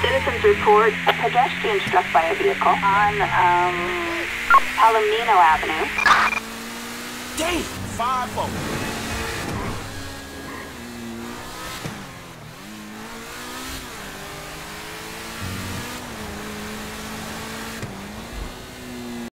Citizens report a pedestrian struck by a vehicle on um, Palomino Avenue. Damn, 5 -0.